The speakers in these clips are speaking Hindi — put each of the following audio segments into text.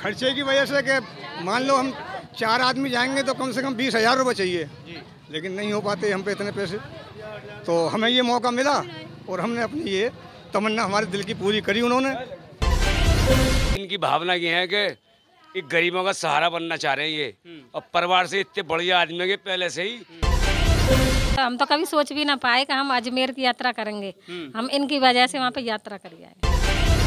खर्चे की वजह से कि मान लो हम चार आदमी जाएँगे तो कम से कम बीस हज़ार रुपये चाहिए। लेकिन नहीं हो पाते हम पे इतने पैसे। तो हमें ये मौका मिला और हमने अपनी ये तमन्ना हमारे दिल की पूरी करी उन्होंने। इनकी भावना ये है कि एक गरीबों का सहारा बनना चाह रहे हैं ये। और परिवार से इतने बढ़िया आदमी के पहले से ही। हम तो कभी सोच भी ना पाए कि हम अजमेर की यात्रा करेंगे। हम इनकी वजह से वहाँ पे यात्रा कर आए।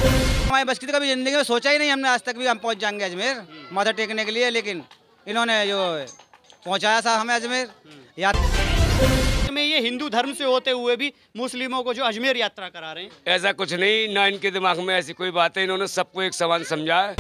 हमारी बस की तो कभी ज़िंदगी में सोचा ही नहीं हमने आज तक भी हम पहुँच जाएँगे अजमेर माथा टेकने के लिए लेकिन इन्होंने जो पहुँचाया था हमें अजमेर यात्रा में ये हिंदू धर्म से होते हुए भी मुस्लिमों को जो अजमेर यात्रा करा रहे हैं। ऐसा कुछ नहीं ना इनके दिमाग में ऐसी कोई बात है इन्होंने सबको एक समान समझा है।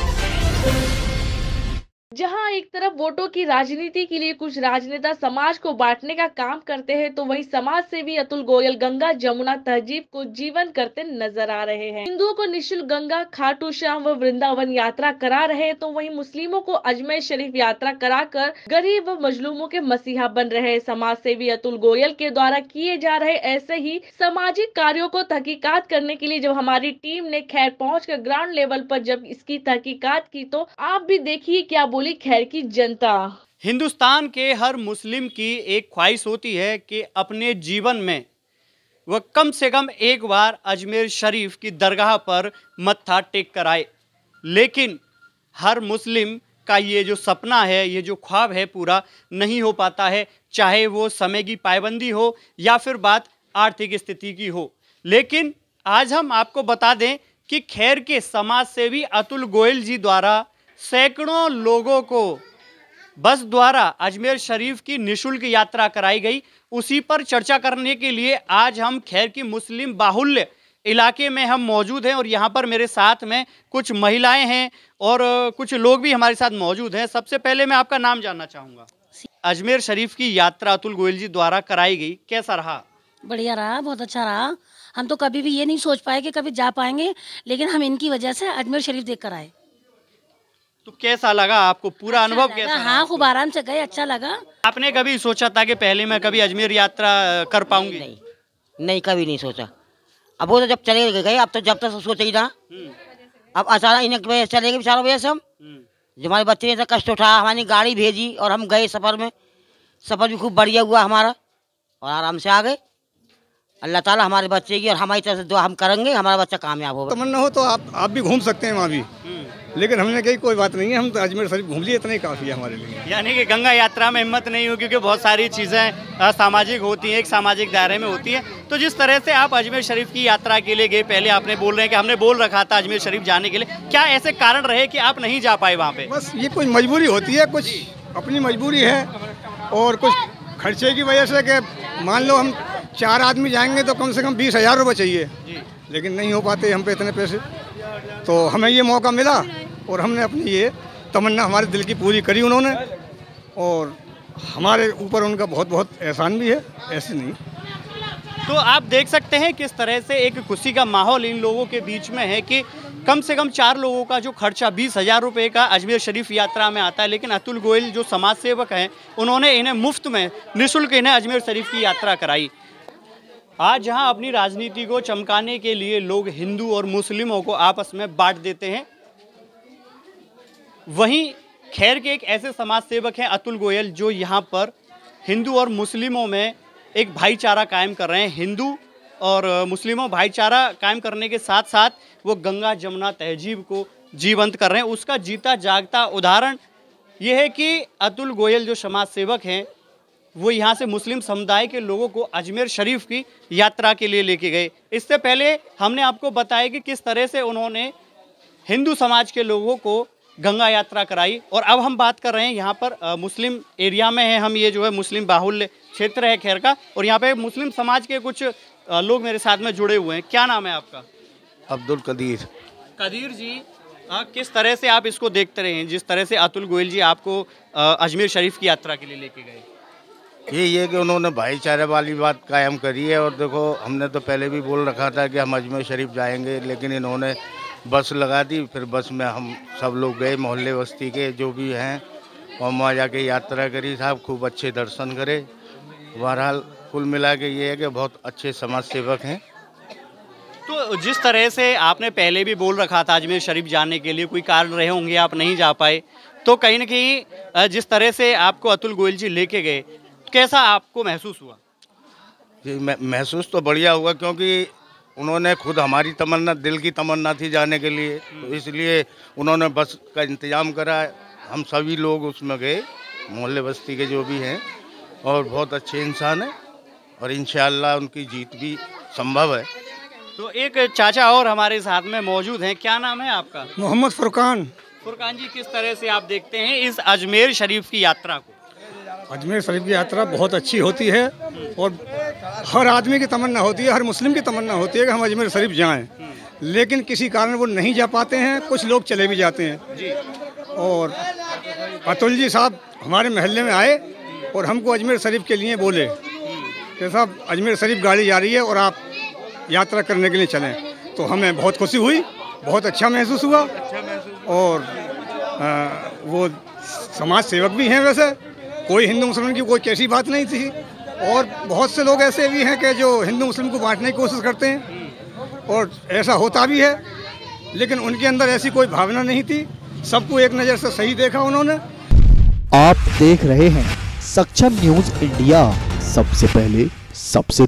जहाँ एक तरफ़ वोटों की राजनीति के लिए कुछ राजनेता समाज को बांटने का काम करते हैं तो वहीं समाज सेवी अतुल गोयल गंगा जमुना तहजीब को जीवन करते नज़र आ रहे हैं। हिंदुओं को निशुल्क गंगा, खाटू श्याम व वृंदावन यात्रा करा रहे हैं तो वहीं मुस्लिमों को अजमेर शरीफ यात्रा कराकर गरीब व मजलूमों के मसीहा बन रहे हैं। समाज सेवी अतुल गोयल के द्वारा किए जा रहे ऐसे ही सामाजिक कार्यो को तहकीकात करने के लिए जब हमारी टीम ने खैर पहुँच ग्राउंड लेवल पर जब इसकी तहकीकात की तो आप भी देखिए क्या बोली खैर की जनता। हिंदुस्तान के हर मुस्लिम की एक ख्वाहिश होती है कि अपने जीवन में वह कम से कम एक बार अजमेर शरीफ की दरगाह पर मत्था टेक कर आए। लेकिन हर मुस्लिम का ये जो सपना है, ये जो ख्वाब है पूरा नहीं हो पाता है, चाहे वो समय की पाबंदी हो या फिर बात आर्थिक स्थिति की हो। लेकिन आज हम आपको बता दें कि खैर के समाज सेवी अतुल गोयल जी द्वारा सैकड़ों लोगों को बस द्वारा अजमेर शरीफ की निशुल्क यात्रा कराई गई। उसी पर चर्चा करने के लिए आज हम खैर की मुस्लिम बाहुल्य इलाके में हम मौजूद हैं और यहाँ पर मेरे साथ में कुछ महिलाएँ हैं और कुछ लोग भी हमारे साथ मौजूद हैं। सबसे पहले मैं आपका नाम जानना चाहूँगा। अजमेर शरीफ की यात्रा अतुल गोयल जी द्वारा कराई गई। कैसा रहा? बढ़िया रहा, बहुत अच्छा रहा। हम तो कभी भी ये नहीं सोच पाए कि कभी जा पाएँगे, लेकिन हम इनकी वजह से अजमेर शरीफ देख कर आए। तो कैसा लगा आपको? पूरा अनुभव लगा, कैसा हाँ खूब आराम से गए अच्छा लगा। आपने कभी सोचा था कि पहले मैं कभी अजमेर यात्रा कर पाऊँगी? नहीं नहीं नहीं कभी नहीं सोचा। अब वो तो जब चले गए अब तो जब तक सोचे ही ना अब अचानक इन्हें चले गए बेचारों वजह से हम। जो हमारे बच्चे ने कष्ट उठाया हमारी गाड़ी भेजी और हम गए सफ़र में। सफ़र भी खूब बढ़िया हुआ हमारा और आराम से आ गए। अल्लाह ताला हमारे बच्चे की और हमारी तरफ़ से दुआ हम करेंगे हमारा बच्चा कामयाब होगा। तमन्ना हो तो आप आप भी घूम सकते हैं वहाँ भी। लेकिन हमने कही कोई बात नहीं है हम तो अजमेर शरीफ घूम लिए इतना ही काफ़ी है हमारे लिए. यानी कि गंगा यात्रा में हिम्मत नहीं हो क्योंकि बहुत सारी चीज़ें सामाजिक होती हैं एक सामाजिक दायरे में होती हैं। तो जिस तरह से आप अजमेर शरीफ की यात्रा के लिए गए पहले आपने बोल रहे हैं कि हमने बोल रखा था अजमेर शरीफ जाने के लिए क्या ऐसे कारण रहे कि आप नहीं जा पाए वहाँ पे? बस ये कुछ मजबूरी होती है कुछ अपनी मजबूरी है और कुछ खर्चे की वजह से कि मान लो हम चार आदमी जाएँगे तो कम से कम बीस हज़ार रुपये चाहिए। लेकिन नहीं हो पाते हम पे इतने पैसे। तो हमें ये मौका मिला और हमने अपनी ये तमन्ना हमारे दिल की पूरी करी उन्होंने। और हमारे ऊपर उनका बहुत बहुत एहसान भी है, ऐसे नहीं। तो आप देख सकते हैं किस तरह से एक खुशी का माहौल इन लोगों के बीच में है कि कम से कम चार लोगों का जो खर्चा बीस हज़ार रुपये का अजमेर शरीफ यात्रा में आता है, लेकिन अतुल गोयल जो समाज सेवक हैं, उन्होंने इन्हें मुफ़्त में निःशुल्क इन्हें अजमेर शरीफ की यात्रा कराई। आज जहाँ अपनी राजनीति को चमकाने के लिए लोग हिंदू और मुस्लिमों को आपस में बांट देते हैं वहीं खैर के एक ऐसे समाज सेवक हैं अतुल गोयल, जो यहाँ पर हिंदू और मुस्लिमों में एक भाईचारा कायम कर रहे हैं। हिंदू और मुस्लिमों भाईचारा कायम करने के साथ साथ वो गंगा जमुना तहजीब को जीवंत कर रहे हैं। उसका जीता जागता उदाहरण ये है कि अतुल गोयल जो समाज सेवक हैं, वो यहाँ से मुस्लिम समुदाय के लोगों को अजमेर शरीफ की यात्रा के लिए लेके गए। इससे पहले हमने आपको बताया कि किस तरह से उन्होंने हिंदू समाज के लोगों को गंगा यात्रा कराई। और अब हम बात कर रहे हैं यहाँ पर अ, मुस्लिम एरिया में है हम ये जो है मुस्लिम बाहुल्य क्षेत्र है खैर का। और यहाँ पे मुस्लिम समाज के कुछ अ, लोग मेरे साथ में जुड़े हुए हैं। क्या नाम है आपका? अब्दुल कदीर। कदीर जी अ, किस तरह से आप इसको देखते रहे हैं? जिस तरह से अतुल गोयल जी आपको अजमेर शरीफ की यात्रा के लिए लेके गए। ये है कि उन्होंने भाईचारे वाली बात कायम करी है। और देखो हमने तो पहले भी बोल रखा था कि हम अजमेर शरीफ जाएँगे लेकिन इन्होंने बस लगा दी फिर बस में हम सब लोग गए मोहल्ले बस्ती के जो भी हैं। और वहाँ जाके यात्रा करी साहब खूब अच्छे दर्शन करे। बहरहाल कुल मिला के ये है कि बहुत अच्छे समाज सेवक हैं। तो जिस तरह से आपने पहले भी बोल रखा था अजमेर शरीफ जाने के लिए कोई कारण रहे होंगे आप नहीं जा पाए तो कहीं ना कहीं जिस तरह से आपको अतुल गोयल जी लेके गए कैसा आपको महसूस हुआ? जी मैं महसूस तो बढ़िया हुआ क्योंकि उन्होंने खुद हमारी तमन्ना दिल की तमन्ना थी जाने के लिए। तो इसलिए उन्होंने बस का इंतज़ाम करा। हम सभी लोग उसमें गए मोहल्ले बस्ती के जो भी हैं और बहुत अच्छे इंसान हैं और इंशाल्लाह उनकी जीत भी संभव है। तो एक चाचा और हमारे साथ में मौजूद हैं। क्या नाम है आपका? मोहम्मद फुरकान। फुरकान जी किस तरह से आप देखते हैं इस अजमेर शरीफ की यात्रा को? अजमेर शरीफ की यात्रा बहुत अच्छी होती है और हर आदमी की तमन्ना होती है हर मुस्लिम की तमन्ना होती है कि हम अजमेर शरीफ जाएँ। लेकिन किसी कारण वो नहीं जा पाते हैं कुछ लोग चले भी जाते हैं। और अतुल जी साहब हमारे महल्ले में आए और हमको अजमेर शरीफ के लिए बोले कि साहब अजमेर शरीफ गाड़ी जा रही है और आप यात्रा करने के लिए चलें। तो हमें बहुत खुशी हुई बहुत अच्छा महसूस हुआ। और आ, वो समाज सेवक भी हैं वैसे। कोई हिंदू मुस्लिम की कोई कैसी बात नहीं थी। और बहुत से लोग ऐसे भी हैं कि जो हिंदू मुस्लिम को बांटने की कोशिश करते हैं। और ऐसा होता भी है, लेकिन उनके अंदर ऐसी कोई भावना नहीं थी। सबको एक नज़र से सही देखा उन्होंने। आप देख रहे हैं सक्षम न्यूज़ इंडिया। सबसे पहले, सबसे